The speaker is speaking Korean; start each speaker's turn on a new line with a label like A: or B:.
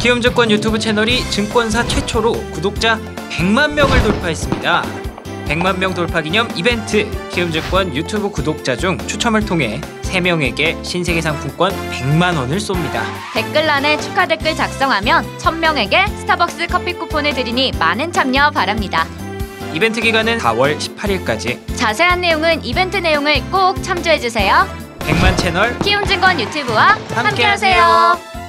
A: 키움증권 유튜브 채널이 증권사 최초로 구독자 100만 명을 돌파했습니다. 100만 명 돌파 기념 이벤트 키움증권 유튜브 구독자 중 추첨을 통해 3명에게 신세계 상품권 100만 원을 쏩니다.
B: 댓글란에 축하 댓글 작성하면 1000명에게 스타벅스 커피 쿠폰을 드리니 많은 참여 바랍니다.
A: 이벤트 기간은 4월 18일까지
B: 자세한 내용은 이벤트 내용을 꼭 참조해 주세요.
A: 100만 채널
B: 키움증권 유튜브와
A: 함께하세요.
B: 함께하세요.